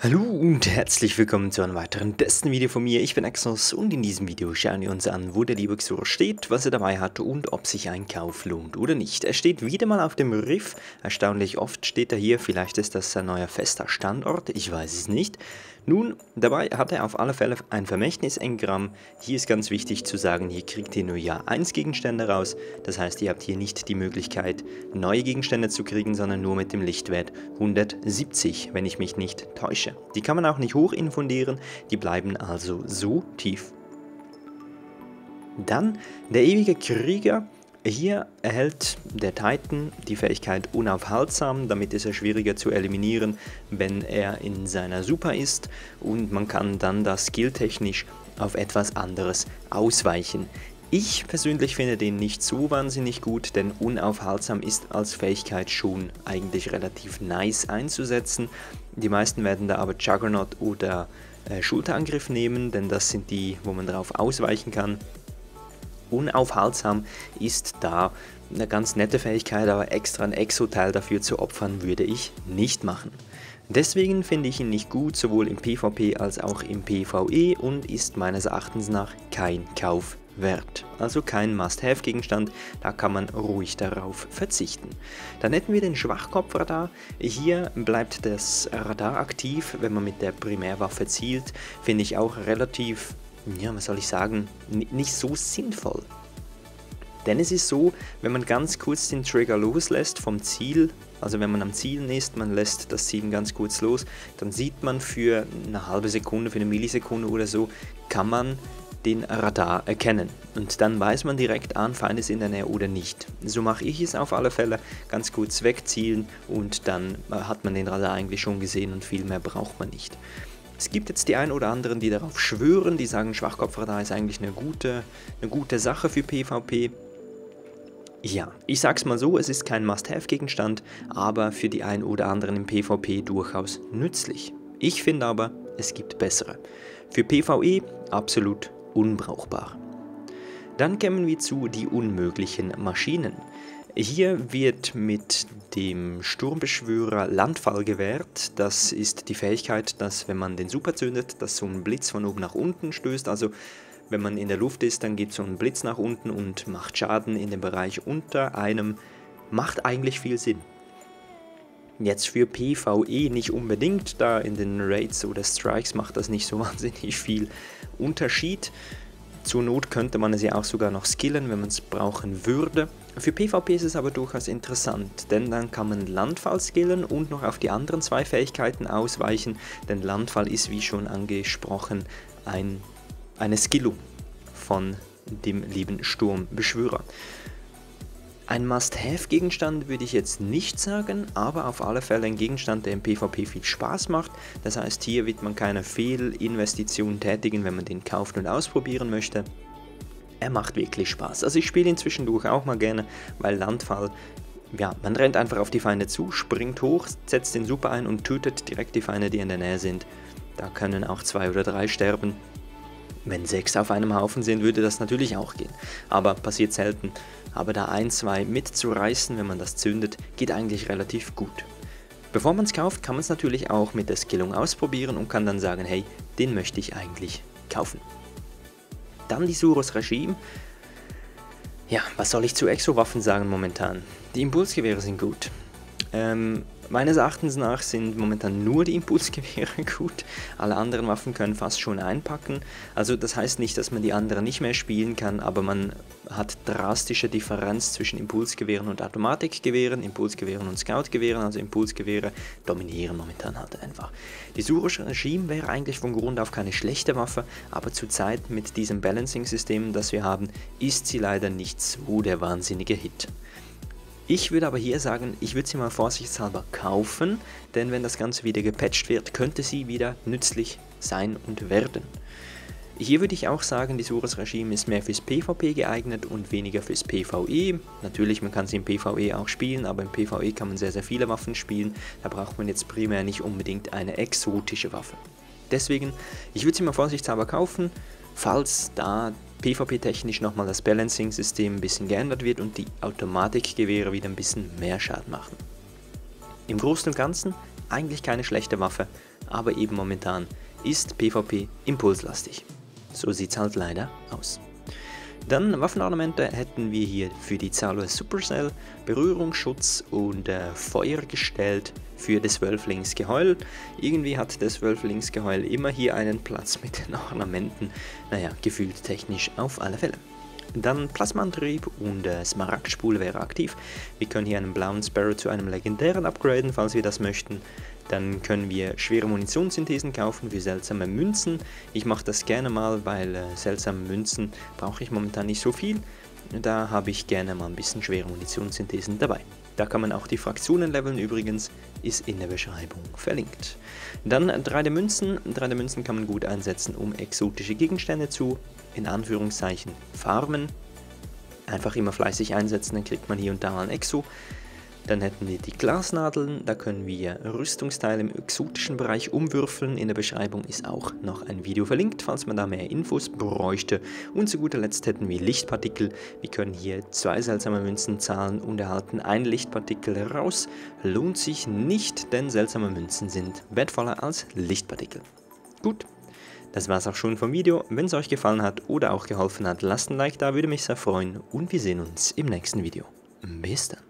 Hallo und herzlich willkommen zu einem weiteren Testen-Video von mir. Ich bin Exos und in diesem Video schauen wir uns an, wo der liebe steht, was er dabei hat und ob sich ein Kauf lohnt oder nicht. Er steht wieder mal auf dem Riff, erstaunlich oft steht er hier, vielleicht ist das sein neuer fester Standort, ich weiß es nicht. Nun, dabei hat er auf alle Fälle ein Vermächtnis-Engramm. Hier ist ganz wichtig zu sagen, hier kriegt ihr nur ja 1 Gegenstände raus. Das heißt, ihr habt hier nicht die Möglichkeit, neue Gegenstände zu kriegen, sondern nur mit dem Lichtwert 170, wenn ich mich nicht täusche. Die kann man auch nicht hoch infundieren, die bleiben also so tief. Dann der ewige Krieger hier erhält der Titan die Fähigkeit unaufhaltsam, damit ist er schwieriger zu eliminieren, wenn er in seiner Super ist und man kann dann das skilltechnisch auf etwas anderes ausweichen. Ich persönlich finde den nicht so wahnsinnig gut, denn unaufhaltsam ist als Fähigkeit schon eigentlich relativ nice einzusetzen. Die meisten werden da aber Juggernaut oder äh, Schulterangriff nehmen, denn das sind die, wo man darauf ausweichen kann unaufhaltsam ist da eine ganz nette Fähigkeit, aber extra ein Exo-Teil dafür zu opfern, würde ich nicht machen. Deswegen finde ich ihn nicht gut, sowohl im PvP als auch im PvE und ist meines Erachtens nach kein Kauf wert. Also kein Must-Have-Gegenstand, da kann man ruhig darauf verzichten. Dann hätten wir den Schwachkopfradar. Hier bleibt das Radar aktiv, wenn man mit der Primärwaffe zielt. Finde ich auch relativ ja, was soll ich sagen, nicht so sinnvoll. Denn es ist so, wenn man ganz kurz den Trigger loslässt vom Ziel, also wenn man am Ziel ist, man lässt das Ziel ganz kurz los, dann sieht man für eine halbe Sekunde, für eine Millisekunde oder so, kann man den Radar erkennen. Und dann weiß man direkt an, Feind ist in der Nähe oder nicht. So mache ich es auf alle Fälle, ganz kurz wegzielen und dann hat man den Radar eigentlich schon gesehen und viel mehr braucht man nicht. Es gibt jetzt die einen oder anderen, die darauf schwören, die sagen, Schwachkopfradar ist eigentlich eine gute, eine gute Sache für PvP. Ja, ich sag's mal so, es ist kein Must-Have-Gegenstand, aber für die einen oder anderen im PvP durchaus nützlich. Ich finde aber, es gibt bessere. Für PvE absolut unbrauchbar. Dann kommen wir zu die unmöglichen Maschinen. Hier wird mit dem Sturmbeschwörer Landfall gewährt. Das ist die Fähigkeit, dass wenn man den Super zündet, dass so ein Blitz von oben nach unten stößt. Also wenn man in der Luft ist, dann geht so ein Blitz nach unten und macht Schaden in dem Bereich unter einem. Macht eigentlich viel Sinn. Jetzt für PvE nicht unbedingt, da in den Raids oder Strikes macht das nicht so wahnsinnig viel Unterschied. Zur Not könnte man es ja auch sogar noch skillen, wenn man es brauchen würde. Für PvP ist es aber durchaus interessant, denn dann kann man Landfall skillen und noch auf die anderen zwei Fähigkeiten ausweichen, denn Landfall ist wie schon angesprochen ein, eine Skillung von dem lieben Sturmbeschwörer. Ein Must-Have-Gegenstand würde ich jetzt nicht sagen, aber auf alle Fälle ein Gegenstand, der im PvP viel Spaß macht. Das heißt, hier wird man keine Fehlinvestition tätigen, wenn man den kaufen und ausprobieren möchte. Er macht wirklich Spaß. Also ich spiele ihn zwischendurch auch mal gerne, weil Landfall, ja, man rennt einfach auf die Feinde zu, springt hoch, setzt den Super ein und tötet direkt die Feinde, die in der Nähe sind. Da können auch zwei oder drei sterben. Wenn sechs auf einem Haufen sind, würde das natürlich auch gehen. Aber passiert selten. Aber da ein, zwei mitzureißen, wenn man das zündet, geht eigentlich relativ gut. Bevor man es kauft, kann man es natürlich auch mit der Skillung ausprobieren und kann dann sagen, hey, den möchte ich eigentlich kaufen. Dann die Surus Regime. Ja, was soll ich zu Exo-Waffen sagen momentan? Die Impulsgewehre sind gut. Ähm, Meines Erachtens nach sind momentan nur die Impulsgewehre gut. Alle anderen Waffen können fast schon einpacken. Also das heißt nicht, dass man die anderen nicht mehr spielen kann, aber man hat drastische Differenz zwischen Impulsgewehren und Automatikgewehren, Impulsgewehren und Scoutgewehren. Also Impulsgewehre dominieren momentan halt einfach. Die Surosh Regime wäre eigentlich von Grund auf keine schlechte Waffe, aber zurzeit mit diesem Balancing-System, das wir haben, ist sie leider nicht so der wahnsinnige Hit. Ich würde aber hier sagen, ich würde sie mal vorsichtshalber kaufen, denn wenn das Ganze wieder gepatcht wird, könnte sie wieder nützlich sein und werden. Hier würde ich auch sagen, die Surus Regime ist mehr fürs PvP geeignet und weniger fürs PvE. Natürlich, man kann sie im PvE auch spielen, aber im PvE kann man sehr, sehr viele Waffen spielen. Da braucht man jetzt primär nicht unbedingt eine exotische Waffe. Deswegen, ich würde sie mal vorsichtshalber kaufen, falls da PvP-technisch nochmal das Balancing-System ein bisschen geändert wird und die Automatikgewehre wieder ein bisschen mehr Schaden machen. Im Großen und Ganzen eigentlich keine schlechte Waffe, aber eben momentan ist PvP impulslastig. So sieht es halt leider aus. Dann Waffenornamente hätten wir hier für die Zalo Supercell Berührungsschutz und äh, Feuer gestellt für das Wölflingsgeheul. Irgendwie hat das Wölflingsgeheul immer hier einen Platz mit den Ornamenten. Naja, gefühlt technisch auf alle Fälle. Dann Plasmaantrieb und äh, Smaragdspule wäre aktiv. Wir können hier einen blauen Sparrow zu einem legendären upgraden, falls wir das möchten. Dann können wir schwere Munitionssynthesen kaufen für seltsame Münzen. Ich mache das gerne mal, weil äh, seltsame Münzen brauche ich momentan nicht so viel. Da habe ich gerne mal ein bisschen schwere Munitionssynthesen dabei. Da kann man auch die Fraktionen leveln übrigens, ist in der Beschreibung verlinkt. Dann 3D-Münzen. 3D-Münzen kann man gut einsetzen, um exotische Gegenstände zu, in Anführungszeichen, farmen. Einfach immer fleißig einsetzen, dann kriegt man hier und da mal ein Exo. Dann hätten wir die Glasnadeln, da können wir Rüstungsteile im exotischen Bereich umwürfeln. In der Beschreibung ist auch noch ein Video verlinkt, falls man da mehr Infos bräuchte. Und zu guter Letzt hätten wir Lichtpartikel. Wir können hier zwei seltsame Münzen zahlen und erhalten ein Lichtpartikel raus. Lohnt sich nicht, denn seltsame Münzen sind wertvoller als Lichtpartikel. Gut, das war's auch schon vom Video. Wenn es euch gefallen hat oder auch geholfen hat, lasst ein Like da, würde mich sehr freuen und wir sehen uns im nächsten Video. Bis dann.